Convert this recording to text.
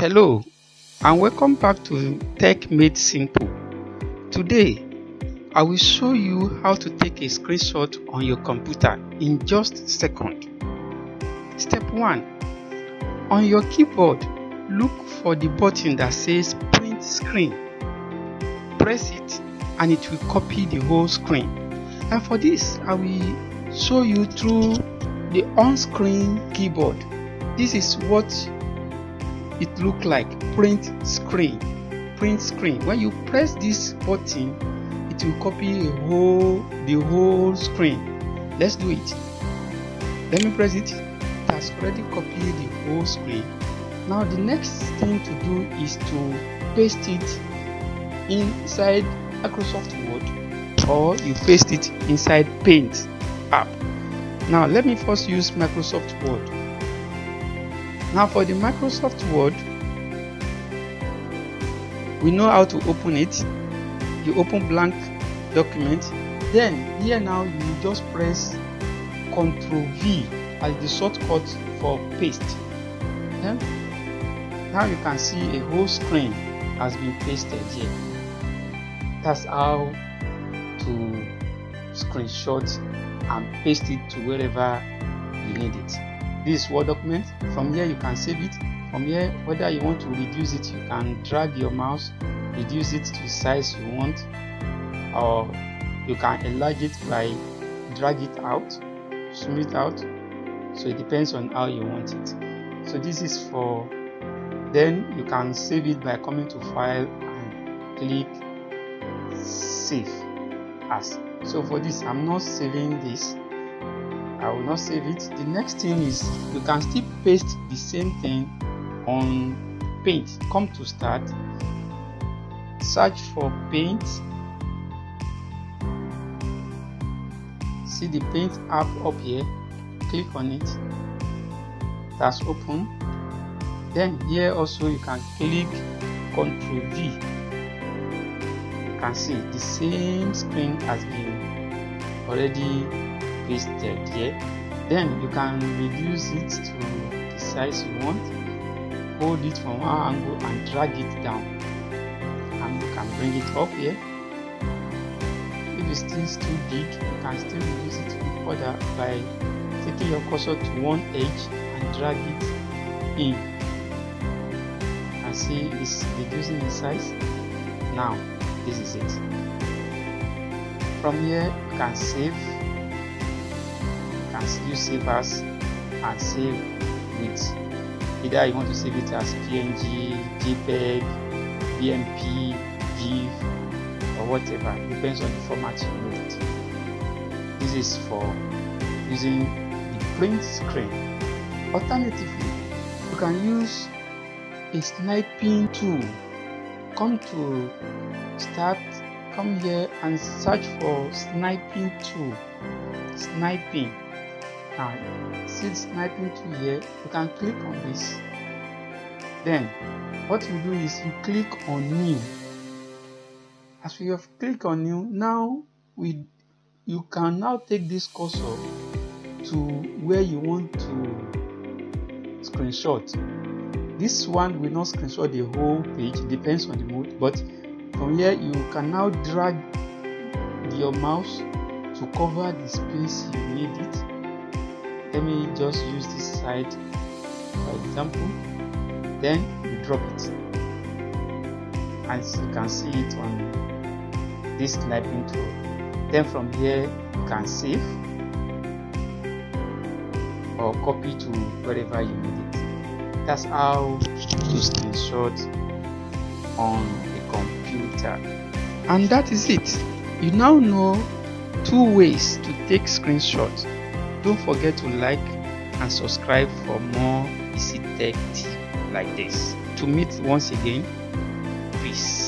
Hello and welcome back to Tech Made Simple. Today, I will show you how to take a screenshot on your computer in just a second. Step 1. On your keyboard, look for the button that says print screen. Press it and it will copy the whole screen. And for this, I will show you through the on-screen keyboard. This is what it look like print screen. Print screen. When you press this button it will copy a whole the whole screen. Let's do it. Let me press it. It has already copied the whole screen. Now the next thing to do is to paste it inside Microsoft Word or you paste it inside Paint app. Now let me first use Microsoft Word now for the Microsoft Word, we know how to open it. You open blank document. Then here now you just press Ctrl V as the shortcut for paste. Then now you can see a whole screen has been pasted here. That's how to screenshot and paste it to wherever you need it this word document. From here you can save it. From here whether you want to reduce it you can drag your mouse reduce it to the size you want or you can enlarge it by drag it out smooth out. So it depends on how you want it. So this is for then you can save it by coming to file and click save as. So for this i'm not saving this I will not save it. The next thing is you can still paste the same thing on paint. Come to start, search for paint. See the paint app up here, click on it. That's open. Then here also you can click Ctrl V. You can see the same screen has been already here then you can reduce it to the size you want hold it from one angle and drag it down. And you can bring it up here. If it's still too big you can still reduce it further by taking your cursor to one edge and drag it in. And see it's reducing the size. Now this is it. From here you can save can use save as and save with either you want to save it as png jpeg bmp gif or whatever it depends on the format you need this is for using the print screen. Alternatively you can use a sniping tool. Come to start come here and search for sniping tool. Sniping the sniping tool here you can click on this. Then what you do is you click on new. As we have clicked on new now we you can now take this cursor to where you want to screenshot. This one will not screenshot the whole page depends on the mode but from here you can now drag your mouse to cover the space you need it let me just use this side for example. Then you drop it. As you can see it on this sniping tool. Then from here you can save or copy to wherever you need it. That's how to screenshot on a computer. And that is it. You now know two ways to take screenshots don't forget to like and subscribe for more easy tech like this. To meet once again peace